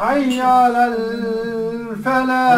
حي على الفلاح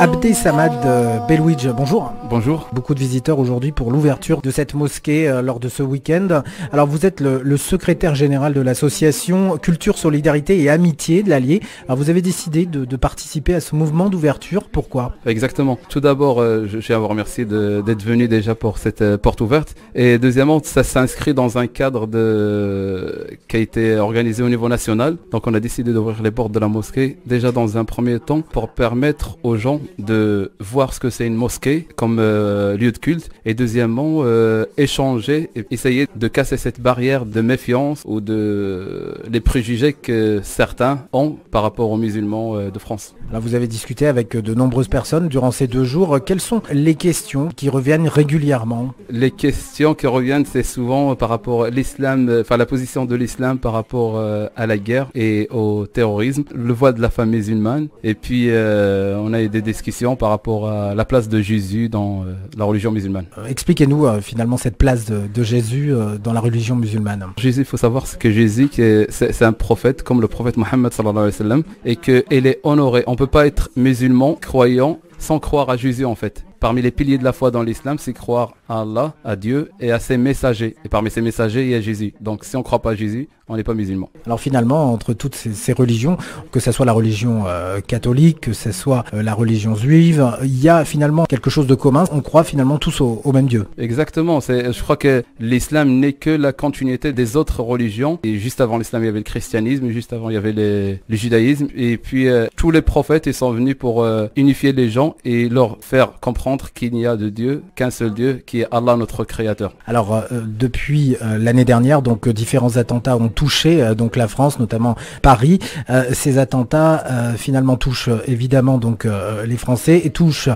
Abdé Samad euh, Belouidj, bonjour. Bonjour. Beaucoup de visiteurs aujourd'hui pour l'ouverture de cette mosquée euh, lors de ce week-end. Alors vous êtes le, le secrétaire général de l'association Culture, Solidarité et Amitié de l'Allier. Alors vous avez décidé de, de participer à ce mouvement d'ouverture. Pourquoi? Exactement. Tout d'abord, euh, je tiens à vous remercier d'être venu déjà pour cette euh, porte ouverte. Et deuxièmement, ça s'inscrit dans un cadre de... qui a été organisé au niveau national. Donc on a décidé d'ouvrir les portes de la mosquée déjà dans un premier temps pour permettre aux gens de voir ce que c'est une mosquée comme euh, lieu de culte. Et deuxièmement, euh, échanger et essayer de casser cette barrière de méfiance ou de les préjugés que certains ont par rapport aux musulmans euh, de France. Alors vous avez discuté avec euh, de nombreuses personnes durant ces deux jours. Euh, Quelles sont les questions qui reviennent régulièrement? Les questions qui reviennent, c'est souvent par rapport à l'islam, euh, enfin la position de l'islam par rapport euh, à la guerre et au terrorisme, le voile de la femme musulmane, et puis euh, on a eu des discussions par rapport à la place de Jésus dans euh, la religion musulmane. Euh, Expliquez-nous euh, finalement cette place de, de Jésus dans la religion musulmane. Jésus, il faut savoir que Jésus, c'est un prophète comme le prophète Mohammed sallallahu alayhi wa sallam, et qu'il est honoré. On peut pas être musulman, croyant, sans croire à Jésus en fait. Parmi les piliers de la foi dans l'islam, c'est croire à Allah, à Dieu et à ses messagers. Et parmi ces messagers, il y a Jésus. Donc si on ne croit pas à Jésus, on n'est pas musulman. Alors finalement, entre toutes ces, ces religions, que ce soit la religion euh, catholique, que ce soit euh, la religion juive, il y a finalement quelque chose de commun. On croit finalement tous au, au même Dieu. Exactement. Je crois que l'islam n'est que la continuité des autres religions. Et juste avant l'islam, il y avait le christianisme. Et juste avant, il y avait les- le judaïsme. Et puis, euh, tous les prophètes, ils sont venus pour unifier les gens et leur faire comprendre qu'il n'y a de Dieu qu'un seul Dieu, qui est Allah, notre créateur. Alors depuis l'année dernière, donc différents attentats ont touché euh, donc la France, notamment Paris. Euh, ces attentats euh, finalement touchent évidemment donc les Français et touchent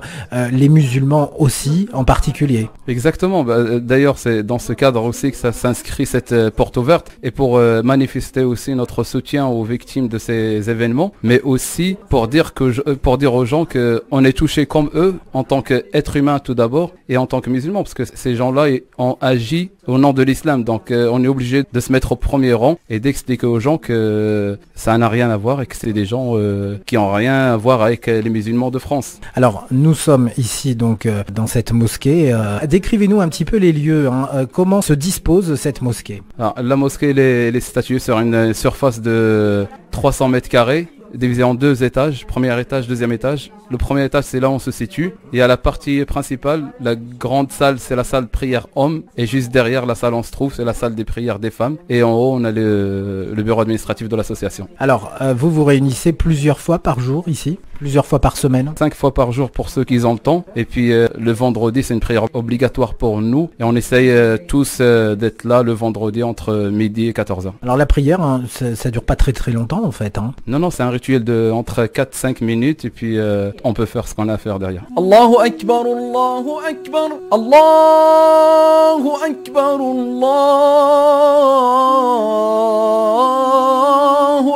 les musulmans aussi en particulier. Exactement. Bah, D'ailleurs, c'est dans ce cadre aussi que ça s'inscrit cette porte ouverte et pour manifester aussi notre soutien aux victimes de ces événements, mais aussi pour dire que je- pour dire aux gens que on est touché comme eux en tant qu'être humain tout d'abord et en tant que musulman parce que ces gens-là ont agi au nom de l'islam. Donc on est obligé de se mettre au premier rang et d'expliquer aux gens que ça n'a rien à voir et que c'est des gens euh, qui ont rien à voir avec euh, les musulmans de France. Alors nous sommes ici donc euh, dans cette mosquée. Euh, Décrivez-nous un petit peu les lieux. hein. Comment se dispose cette mosquée? Alors, la mosquée elle est, elle est sur une surface de 300 mètres carrés, divisée en deux étages, premier étage, deuxième étage. Le premier étage, c'est là où on se situe. Et à la partie principale, la grande salle, c'est la salle prière homme. Et juste derrière la salle on se trouve, c'est la salle des prières des femmes. Et en haut, on a le, le bureau administratif de l'association. Alors euh, vous vous réunissez plusieurs fois par jour ici, Plusieurs fois par semaine Cinq fois par jour pour ceux qui ont le temps. Et puis euh, le vendredi, c'est une prière obligatoire pour nous. Et on essaye euh, tous euh, d'être là le vendredi entre midi et 14h. Alors la prière, hein, ça, ça, dure pas très très longtemps en fait. Hein. Non, non, c'est un rituel de entre 4-5 minutes et puis on peut faire ce qu'on a à faire derrière. Allahu Akbar, Allahu Akbar, Allahu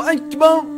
Akbar.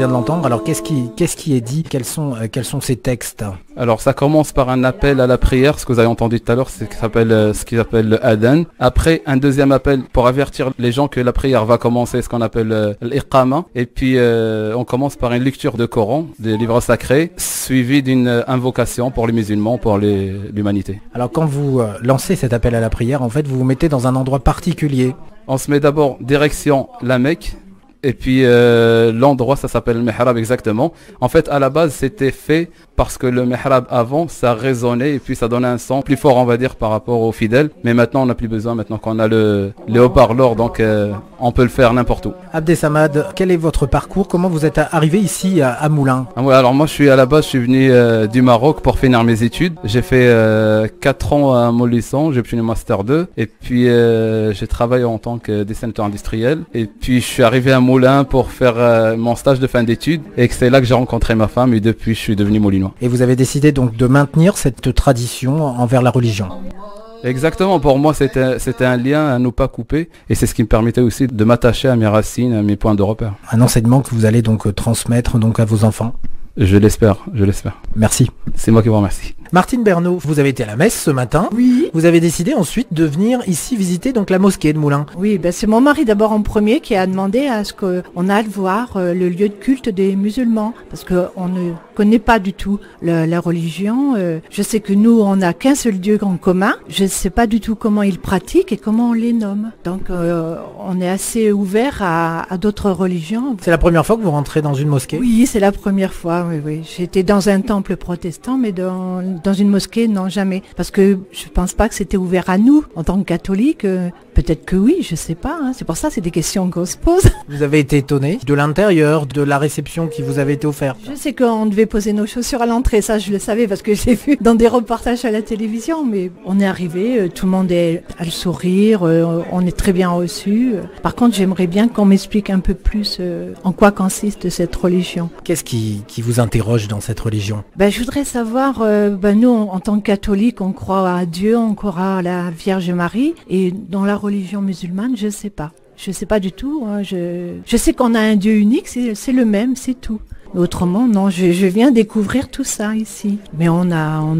Vient de l'entendre. Alors qu'est-ce qui, qu'est-ce qui est dit? Quels sont, euh, quels sont ces textes? Alors ça commence par un appel à la prière, ce que vous avez entendu tout à l'heure, c'est ce euh, ce qu'ils appellent le adhan. Après un deuxième appel pour avertir les gens que la prière va commencer, ce qu'on appelle euh, l'iqama. Et puis euh, on commence par une lecture de Coran, des livres sacrés, suivi d'une invocation pour les musulmans, pour les- l'humanité. Alors quand vous lancez cet appel à la prière, en fait, vous vous mettez dans un endroit particulier. On se met d'abord direction la Mecque. Et puis euh, l'endroit, ça s'appelle le Mihrab exactement. En fait, à la base, c'était fait parce que le Mihrab avant, ça résonnait et puis ça donnait un son plus fort, on va dire, par rapport aux fidèles. Mais maintenant, on n'a plus besoin, maintenant qu'on a le, le haut-parleur, donc euh, on peut le faire n'importe où. Abdesamad, quel est votre parcours? Comment vous êtes arrivé ici à, à Moulins? Ah ouais, alors moi, je suis à la base, je suis venu euh, du Maroc pour finir mes études. J'ai fait euh, 4 ans à Molisson, j'ai obtenu Master 2. Et puis, euh, j'ai travaillé en tant que dessinateur industriel. Et puis, je suis arrivé à Moulins pour faire mon stage de fin d'études. Et que c'est là que j'ai rencontré ma femme. Et depuis, je suis devenu moulinois. Et vous avez décidé donc de maintenir cette tradition envers la religion. Exactement, pour moi, c'était un lien à ne pas couper. Et c'est ce qui me permettait aussi de m'attacher à mes racines, à mes points de repère. Un enseignement que vous allez donc euh, transmettre donc à vos enfants. Je l'espère, je l'espère. Merci. C'est moi qui vous remercie. Martine Bernot, vous avez été à la messe ce matin. Oui. Vous avez décidé ensuite de venir ici visiter donc la mosquée de Moulins. Oui, ben c'est mon mari d'abord en premier qui a demandé à ce qu'on aille voir euh, le lieu de culte des musulmans parce qu'on ne connaît pas du tout la religion. euh. je sais que nous, on n'a qu'un seul Dieu en commun. Je ne sais pas du tout comment ils pratiquent et comment on les nomme. Donc, euh, on est assez ouvert à, à d'autres religions. C'est la première fois que vous rentrez dans une mosquée? Oui, c'est la première fois, oui, oui. J'étais dans un temple protestant, mais dans, dans une mosquée, non, jamais. Parce que je pense pas que c'était ouvert à nous, en tant que catholiques. euh, Peut-être que oui, je sais pas. hein. C'est pour ça, c'est des questions qu'on se pose. Vous avez été étonné de l'intérieur, de la réception qui vous avait été offerte. Je sais qu'on devait poser nos chaussures à l'entrée, ça je le savais parce que j'ai vu dans des reportages à la télévision, mais on est arrivé, euh, tout le monde est à le sourire, euh, on est très bien reçu. Par contre, j'aimerais bien qu'on m'explique un peu plus en quoi consiste cette religion. Qu'est-ce qui, qui vous interroge dans cette religion? Ben, je voudrais savoir, euh, ben, nous, en, tant que catholiques, on croit à Dieu, on croit à la Vierge Marie, et dans la religion musulmane, je sais pas. Je sais pas du tout. hein, je, sais qu'on a un Dieu unique, c'est le même, c'est tout. Autrement, non, je, viens découvrir tout ça ici. Mais on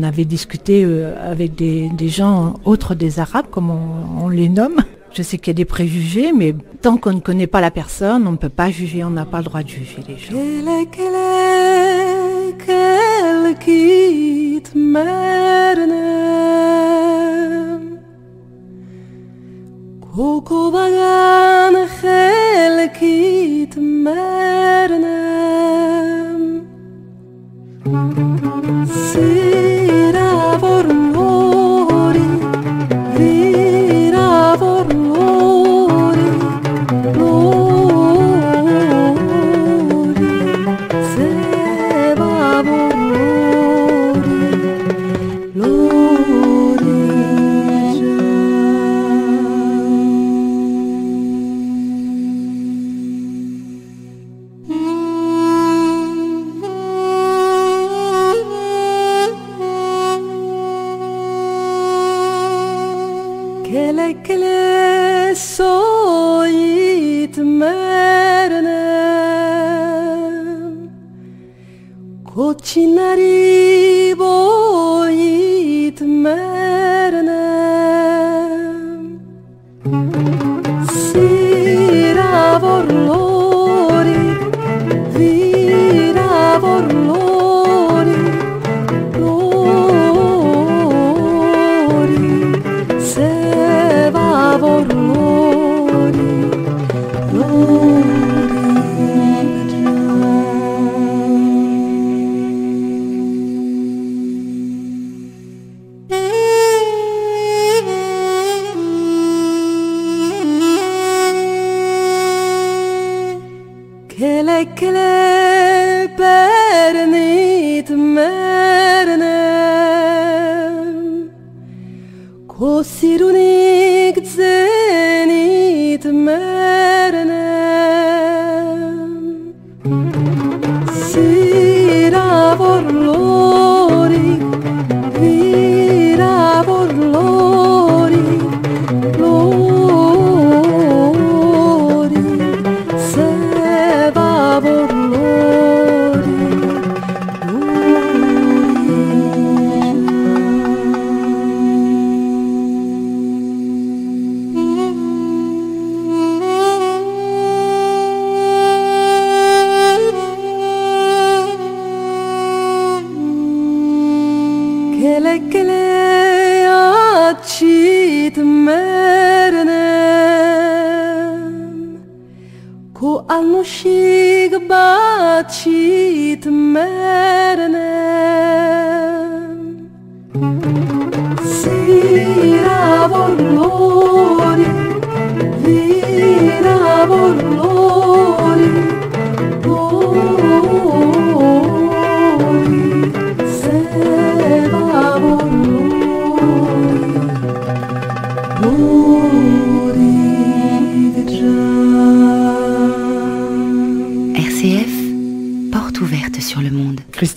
avait discuté euh, avec des, des gens autres des Arabes, comme on, on les nomme. Je sais qu'il y a des préjugés, mais tant qu'on ne connaît pas la personne, on ne peut pas juger, on n'a pas le droit de juger les gens. el kit mernem Koko bagan el kit mernem Sira vor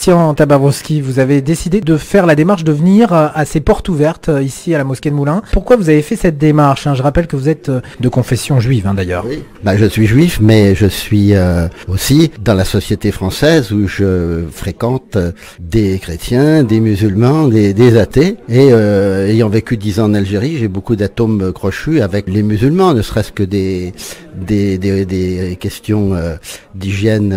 Christian Tabarowski, vous avez décidé de faire la démarche de venir euh, à ces portes ouvertes euh, ici à la mosquée de Moulins. Pourquoi vous avez fait cette démarche hein? Je rappelle que vous êtes euh, de confession juive hein, d'ailleurs. Oui. Bah, je suis juif, mais je suis aussi dans la société française où je fréquente des chrétiens, des musulmans, des, athées. Et ayant vécu dix ans en Algérie, j'ai beaucoup d'atomes crochus avec les musulmans, ne serait-ce que des, des, des, des questions d'hygiène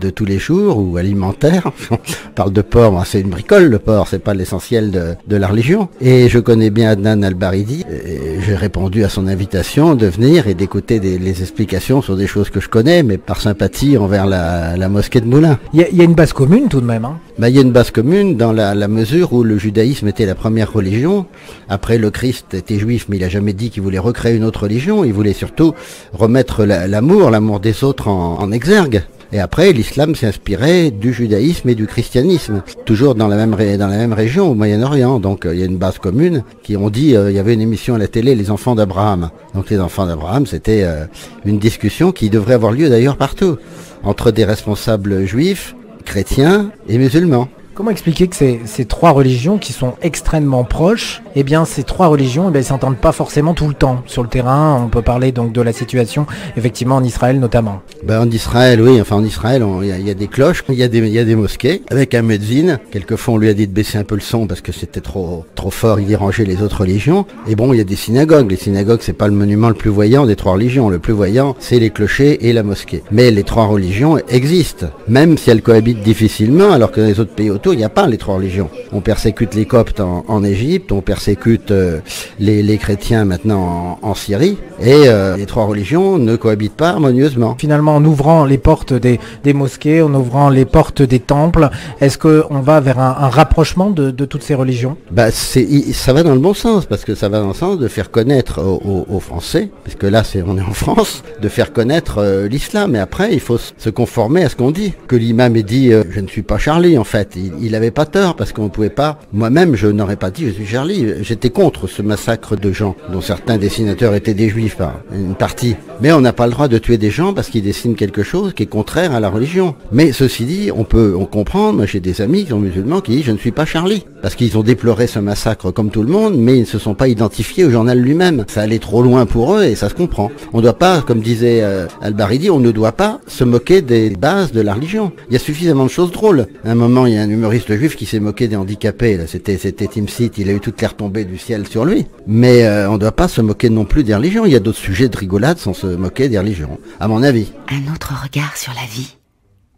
de tous les jours ou alimentaires. On parle de porc, c'est une bricole le porc, c'est pas l'essentiel de, de la religion. Et je connais bien Adnan Al-Baridi. et J'ai répondu à son invitation de venir et d'écouter les explications sur des choses que je connais, mais par sympathie envers la, la mosquée de Moulins. Il y, a- il y a une base commune tout de même. hein. Bah, il y a une base commune dans la, la mesure où le judaïsme était la première religion. Après, le Christ était juif, mais il a jamais dit qu'il voulait recréer une autre religion. Il voulait surtout remettre la- l'amour, l'amour des autres en, en exergue. Et après, l'islam s'est inspiré du judaïsme et du christianisme, toujours dans la même, région, au Moyen-Orient. Donc, euh, il y a une base commune qui ont dit, euh, il y avait une émission à la télé, les enfants d'Abraham. Donc, les enfants d'Abraham, c'était euh, une discussion qui devrait avoir lieu d'ailleurs partout, entre des responsables juifs, chrétiens et musulmans. Comment expliquer que ces, trois religions qui sont extrêmement proches, eh bien ces trois religions, eh bien, ils s'entendent pas forcément tout le temps sur le terrain. On peut parler donc de la situation effectivement en Israël notamment. Ben, en Israël, oui, enfin en Israël, il y, a- des cloches, il y, a des- mosquées avec un muezzin. Quelquefois, on lui a dit de baisser un peu le son parce que c'était trop trop fort, il dérangeait les autres religions. Et bon, il y a des synagogues. Les synagogues, c'est pas le monument le plus voyant des trois religions. Le plus voyant, c'est les clochers et la mosquée. Mais les trois religions existent, même si elles cohabitent difficilement, alors que dans les autres pays autour, il n'y a pas les trois religions. On persécute les Coptes en, en Égypte, on persécute euh, les, les chrétiens maintenant en, en Syrie, et euh, les trois religions ne cohabitent pas harmonieusement. Finalement, en ouvrant les portes des, des mosquées, en ouvrant les portes des temples, est-ce qu'on va vers un, un rapprochement de, de toutes ces religions? Bah, ça va dans le bon sens, parce que ça va dans le sens de faire connaître aux, aux- aux Français, parce que là, c'est, on est en France, de faire connaître euh, l'islam. Et après, il faut se conformer à ce qu'on dit. Que l'imam ait dit, je ne suis pas Charlie, en fait. Il, il avait pas tort, parce qu'on ne pouvait pas, moi-même, je n'aurais pas dit, je suis Charlie. J'étais contre ce massacre de gens, dont certains dessinateurs étaient des juifs, par une partie. Mais on n'a pas le droit de tuer des gens parce qu'ils dessinent quelque chose qui est contraire à la religion. Mais ceci dit, on peut on comprendre, moi j'ai des amis qui sont musulmans qui disent je ne suis pas Charlie. Parce qu'ils ont déploré ce massacre comme tout le monde, mais ils ne se sont pas identifiés au journal lui-même. Ça allait trop loin pour eux et ça se comprend. On ne doit pas, comme disait euh, Al-Baridi, on ne doit pas se moquer des bases de la religion. Il y a suffisamment de choses drôles. À un moment, il y a un humoriste juif qui s'est moqué des handicapés. C'était c'était Tim Seat, il a eu toutes les retombées du ciel sur lui. Mais euh, on ne doit pas se moquer non plus des religions. Il y a d'autres sujets de rigolade sans se moquer des religions, à mon avis. Un autre regard sur la vie.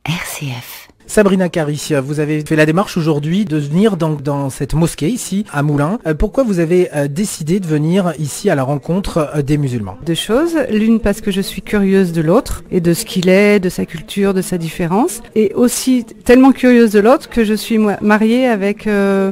RCF. Sabrina Cari, vous avez fait la démarche aujourd'hui de venir donc dans cette mosquée ici à Moulins. Euh, pourquoi vous avez euh, décidé de venir ici à la rencontre euh, des musulmans? Deux choses. L'une parce que je suis curieuse de l'autre et de ce qu'il est, de sa culture, de sa différence. Et aussi tellement curieuse de l'autre que je suis mariée avec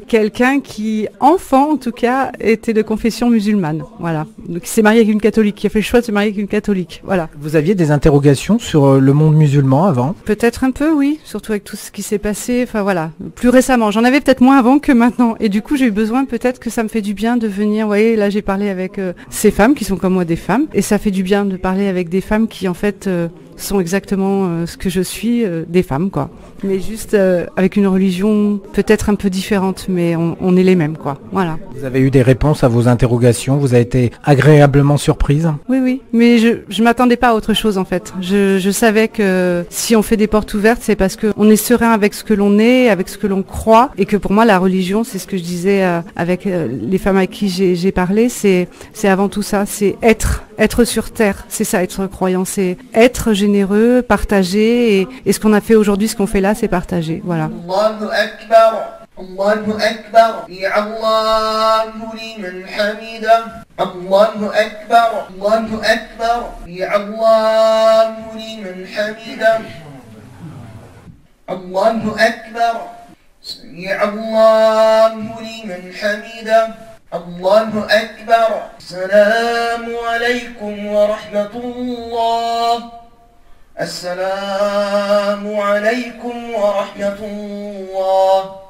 quelqu'un qui, enfant en tout cas, était de confession musulmane. Voilà. Donc il s'est marié avec une catholique, qui a fait le choix de se marier avec une catholique. Voilà. Vous aviez des interrogations sur le monde musulman avant? Peut-être un peu, oui, surtout avec tout ce qui s'est passé, enfin voilà, plus récemment. J'en avais peut-être moins avant que maintenant. Et du coup, j'ai eu besoin peut-être que ça me fait du bien de venir, vous voyez, là j'ai parlé avec euh, ces femmes qui sont comme moi des femmes, et ça fait du bien de parler avec des femmes qui en fait euh, sont exactement euh, ce que je suis, des femmes quoi. Mais juste avec une religion peut-être un peu différente, mais on, on est les mêmes quoi. Voilà. Vous avez eu des réponses à vos interrogations? Vous avez été agréablement surprise? Oui, oui, mais je je m'attendais pas à autre chose en fait. Je, je savais que si on fait des portes ouvertes, c'est parce que on est serein avec ce que l'on est, avec ce que l'on croit, et que pour moi la religion, c'est ce que je disais euh, avec euh, les femmes à qui j'ai j'ai parlé, c'est c'est avant tout ça, c'est être, être sur terre, c'est ça être croyant, c'est être généreux, partager, et, et ce qu'on a fait aujourd'hui, ce qu'on fait là, c'est partager, voilà. الله أكبر الله أكبر يا الله لمن حمده الله أكبر الله أكبر يا الله لمن حمده الله أكبر. سمع الله لمن حمده. الله أكبر. السلام عليكم ورحمة الله. السلام عليكم ورحمة الله.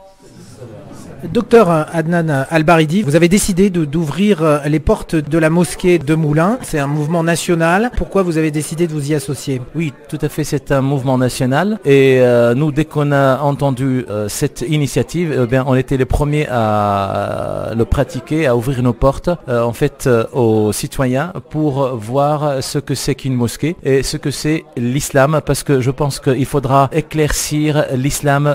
Docteur Adnan Albaridi, vous avez décidé d'ouvrir euh, les portes de la mosquée de Moulins. C'est un mouvement national. Pourquoi vous avez décidé de vous y associer? Oui, tout à fait, c'est un mouvement national. Et euh, nous, dès qu'on a entendu euh, cette initiative, eh bien, on était les premiers à le pratiquer, à ouvrir nos portes, en fait, aux citoyens pour voir ce que c'est qu'une mosquée et ce que c'est l'islam, parce que je pense qu'il faudra éclaircir l'islam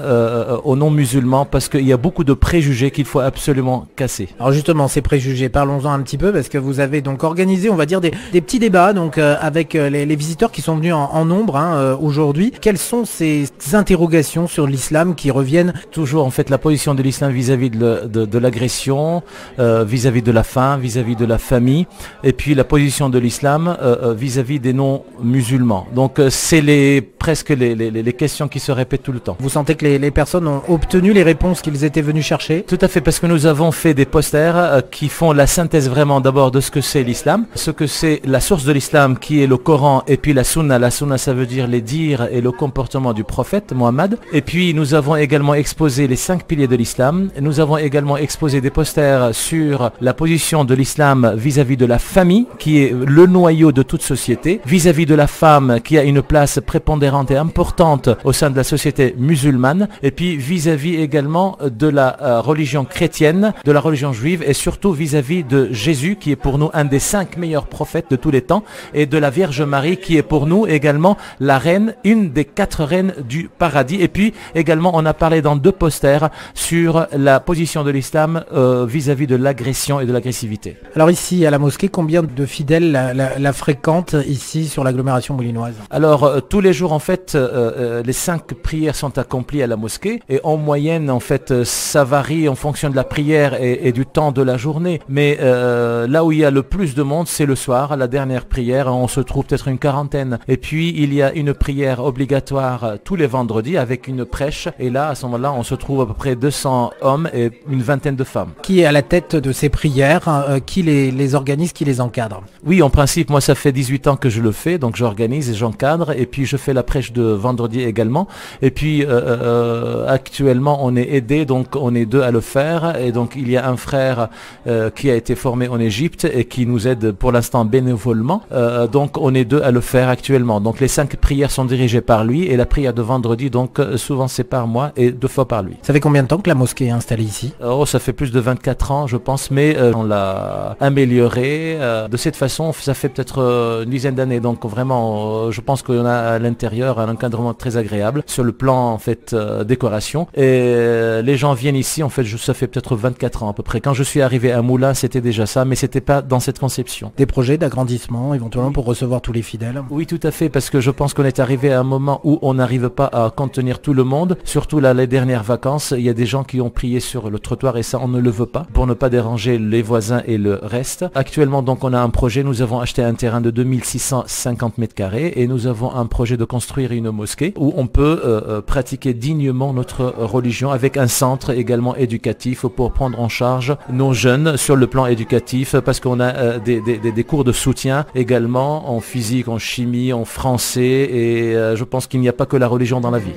aux non-musulmans, parce qu'il y a beaucoup de préjugés qu'il faut absolument casser. Alors justement, ces préjugés, parlons-en un petit peu parce que vous avez donc organisé, on va dire, des, des petits débats donc euh, avec euh, les, les visiteurs qui sont venus en, en nombre hein, euh, aujourd'hui. Quelles sont ces interrogations sur l'islam qui reviennent toujours en fait la position de l'islam vis-à-vis de, le- de- de l'agression, euh, vis-à-vis de la faim, vis-à-vis de la famille, et puis la position de l'islam vis-à-vis des non-musulmans. Donc c'est les presque les, les- les- les questions qui se répètent tout le temps. Vous sentez que les, les personnes ont obtenu les réponses qu'ils étaient venus chercher Tout à fait, parce que nous avons fait des posters euh, qui font la synthèse vraiment d'abord de ce que c'est l'islam, ce que c'est la source de l'islam qui est le Coran et puis la sunna. La sunna ça veut dire les dires et le comportement du prophète Mohammed. Et puis nous avons également exposé les cinq piliers de l'islam. Nous avons également exposé des posters sur la position de l'islam vis-à-vis de la famille qui est le noyau de toute société, vis-à-vis de la femme qui a une place prépondérante et importante au sein de la société musulmane et puis vis-à-vis également de la euh, religion chrétienne, de la religion juive et surtout vis-à-vis de Jésus qui est pour nous un des cinq meilleurs prophètes de tous les temps et de la Vierge Marie qui est pour nous également la reine, une des quatre reines du paradis et puis également on a parlé dans deux posters sur la position de l'islam euh, vis-à-vis de l'agression et de l'agressivité. Alors ici à la mosquée, combien de fidèles la, la- la fréquentent ici sur l'agglomération moulinoise? Alors euh, tous les jours en fait euh, les cinq prières sont accomplies à la mosquée et en moyenne en fait ça varie en fonction de la prière et, et du temps de la journée. Mais euh, là où il y a le plus de monde c'est le soir à la dernière prière. On se trouve peut-être une quarantaine. Et puis il y a une prière obligatoire euh, tous les vendredis avec une prêche. Et là à ce moment-là on se trouve à peu près 200 hommes et une vingtaine de femmes. Qui est à la tête de ces prières euh, Qui les, les organise Qui les encadre? Oui, en principe, moi, ça fait 18 ans que je le fais, donc j'organise et j'encadre, et puis je fais la prêche de vendredi également. Et puis, euh, actuellement, on est aidé, donc on est deux à le faire, et donc il y a un frère euh, qui a été formé en Égypte et qui nous aide pour l'instant bénévolement. Euh, donc on est deux à le faire actuellement. Donc les cinq prières sont dirigées par lui, et la prière de vendredi, donc euh, souvent c'est par moi et deux fois par lui. Ça fait combien de temps que la mosquée est installée ici? Oh, ça fait plus de 24 ans, je pense, mais euh, on l'a amélioré. euh, de cette façon, ça fait peut-être euh, une dizaine d'années. Donc vraiment, euh, je pense qu'on a à l'intérieur un encadrement très agréable sur le plan en fait euh, décoration. Et euh, les gens viennent ici. En fait, je, ça fait peut-être 24 ans à peu près. Quand je suis arrivé à Moulin, c'était déjà ça, mais c'était pas dans cette conception. Des projets d'agrandissement éventuellement pour recevoir tous les fidèles? Oui, tout à fait, parce que je pense qu'on est arrivé à un moment où on n'arrive pas à contenir tout le monde. Surtout là, les dernières vacances, il y a des gens qui ont prié sur le trottoir et ça, on ne le veut pas pour ne pas déranger les voisins et le reste. Actuellement, donc, on a un projet. Nous avons acheté un terrain de 2650 mètres carrés et nous avons un projet de construire une mosquée où on peut euh, euh, pratiquer dignement notre religion avec un centre également éducatif pour prendre en charge nos jeunes sur le plan éducatif parce qu'on a euh, des, cours de soutien également en physique, en chimie, en français et euh, je pense qu'il n'y a pas que la religion dans la vie.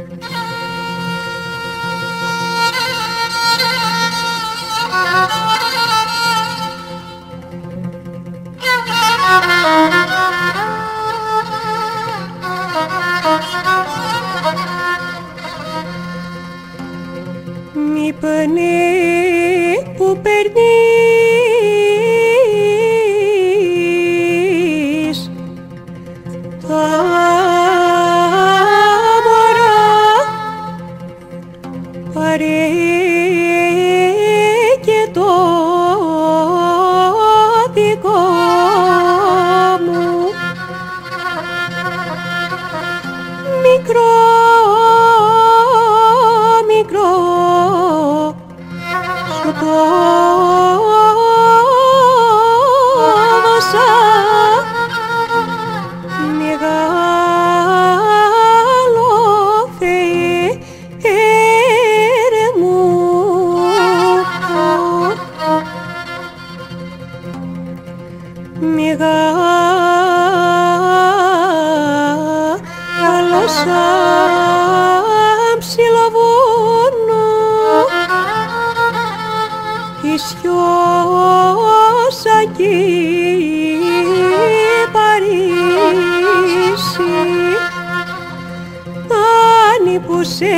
ουρανή που περνείς τα μωρά παρείς νησιός εκεί Παρίσι. Κάνει που σε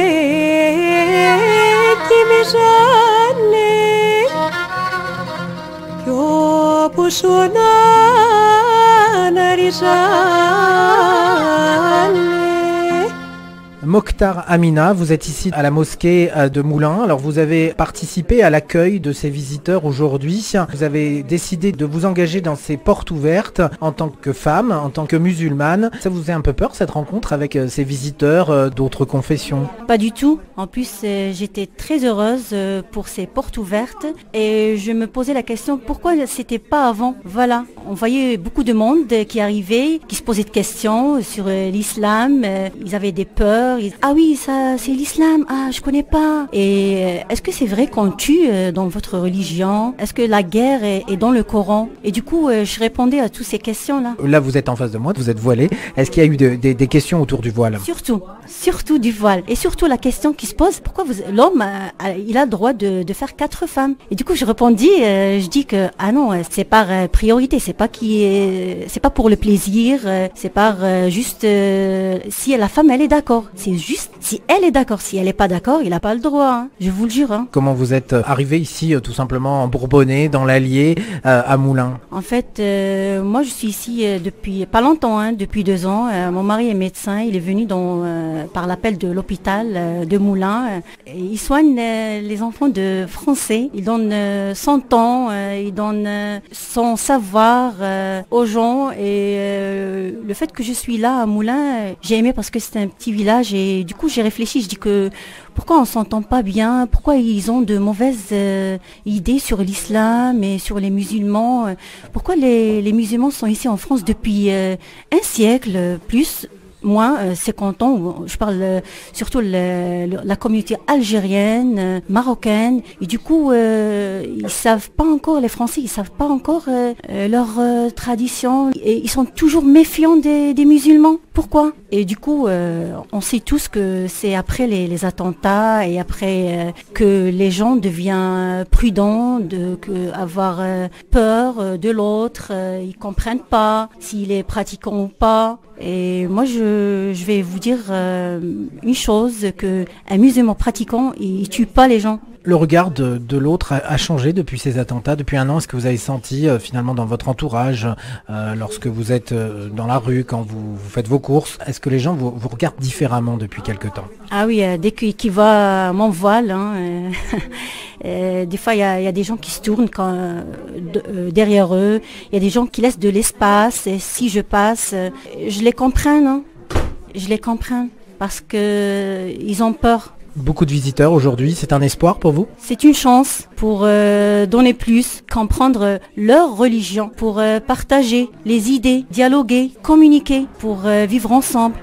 κοιμιζάνε κι όπου σου να αναριζάνε Mokhtar Amina, vous êtes ici à la mosquée euh, de Moulins. Alors vous avez participé à l'accueil de ces visiteurs aujourd'hui. Vous avez décidé de vous engager dans ces portes ouvertes en tant que femme, en tant que musulmane. Ça vous fait un peu peur cette rencontre avec euh, ces visiteurs euh, d'autres confessions? Pas du tout. En plus, j'étais très heureuse pour ces portes ouvertes et je me posais la question pourquoi c'était pas avant? Voilà, on voyait beaucoup de monde qui arrivait, qui se posait de questions sur euh, l'islam. euh, Ils avaient des peurs. Ils- Ah oui, ça, c'est l'islam. Ah, je connais pas. Et euh, est-ce que c'est vrai qu'on tue dans votre religion? Est-ce que la guerre est, est dans le Coran? Et du coup, je répondais à toutes ces questions-là. Là vous êtes en face de moi, vous êtes voilé. Est-ce qu'il y a eu de- des- des questions autour du voile? Surtout, surtout du voile. Et surtout la question qui se pose, pourquoi vous, l'homme, il a le droit de, de faire quatre femmes? Et du coup, je répondis, je dis que, ah non, c'est par priorité, c'est pas qui est, c'est pas pour le plaisir, euh, c'est par euh, juste euh, si la femme, elle est d'accord. C'est juste si elle est d'accord. Si elle est pas d'accord, il a pas le droit. hein. Je vous le jure. hein. Comment vous êtes arrivé ici tout simplement en Bourbonnais, dans l'Allier, euh, à Moulins? En fait, euh, moi je suis ici depuis pas longtemps, hein, depuis deux ans. Mon mari est médecin, il est venu dans, par l'appel de l'hôpital de Moulins. il soigne les enfants de français. Il donne son temps, il donne son savoir euh, aux gens. Et euh, le fait que je suis là à Moulins, j'ai aimé parce que c'est un petit village. Et du coup j'ai réfléchi, je dis que pourquoi on s'entend pas bien? Pourquoi ils ont de mauvaises euh, idées sur l'islam et sur les musulmans? Pourquoi les, musulmans sont ici en France depuis un siècle plus? Moi, euh, 50 ans, je parle euh, surtout le- la communauté algérienne, euh, marocaine, et du coup, euh, ils savent pas encore, les Français, ils savent pas encore leur tradition, et ils sont toujours méfiants des, musulmans. Pourquoi? Et du coup, on sait tous que c'est après les, attentats et après que les gens deviennent prudents, de que avoir peur de l'autre, ils comprennent pas s'il est pratiquant ou pas. Et moi, je, vais vous dire euh, une chose que un musulman pratiquant, il, il tue pas les gens. Le regard de, l'autre a, changé depuis ces attentats, depuis un an? Est-ce que vous avez senti euh, finalement dans votre entourage, euh, lorsque vous êtes euh, dans la rue, quand vous, faites vos courses, est-ce que les gens vous, regardent différemment depuis quelque temps? Ah oui, dès qu'il qu'il voit mon voile, hein, des fois il y a, des gens qui se tournent derrière eux, il y a des gens qui laissent de l'espace, et si je passe, je les comprends, hein. je les comprends, parce qu'ils ont peur. Beaucoup de visiteurs aujourd'hui, c'est un espoir pour vous? C'est une chance pour euh, donner plus, comprendre leur religion, pour euh, partager les idées, dialoguer, communiquer, pour euh, vivre ensemble.